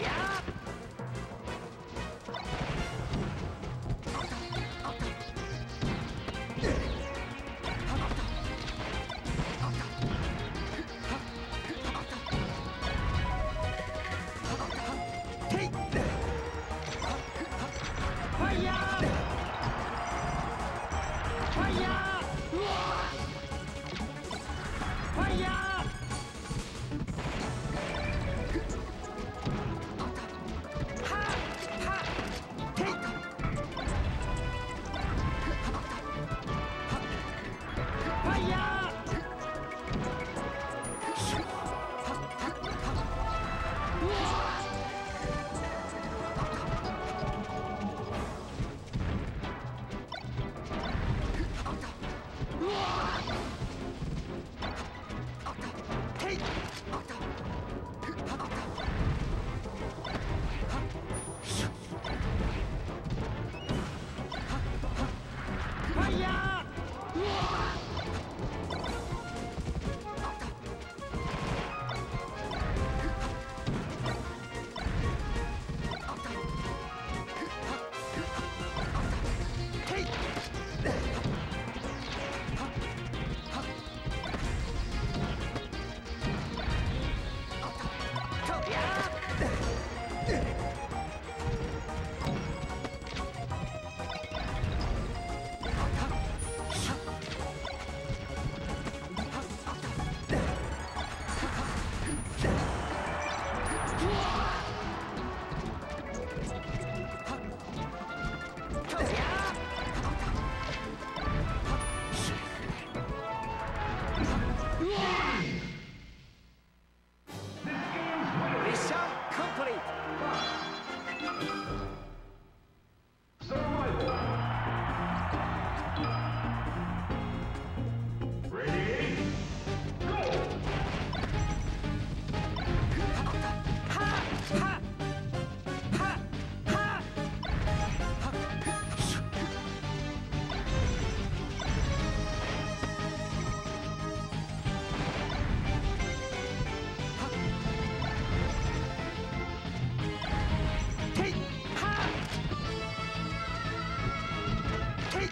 Yeah! ァ Yeah.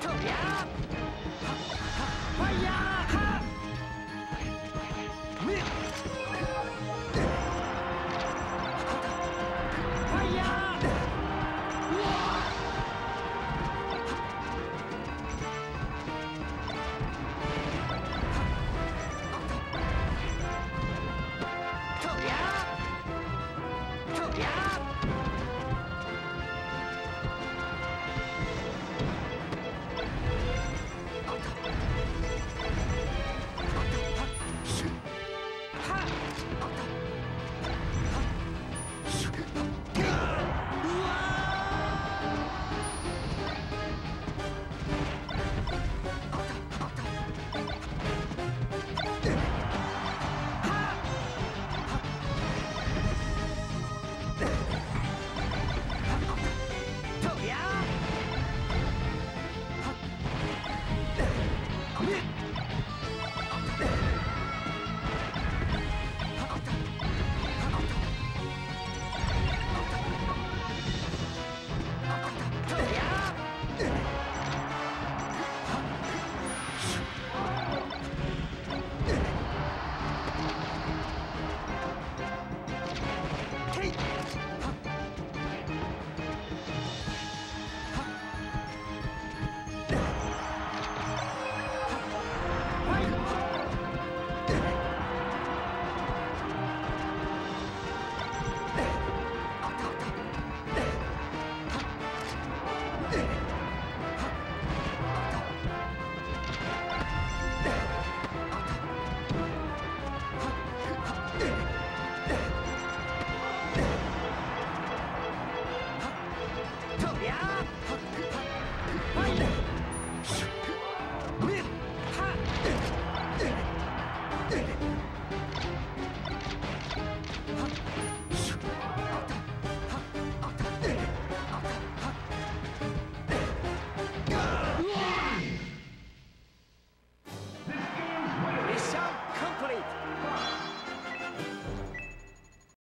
Victoria!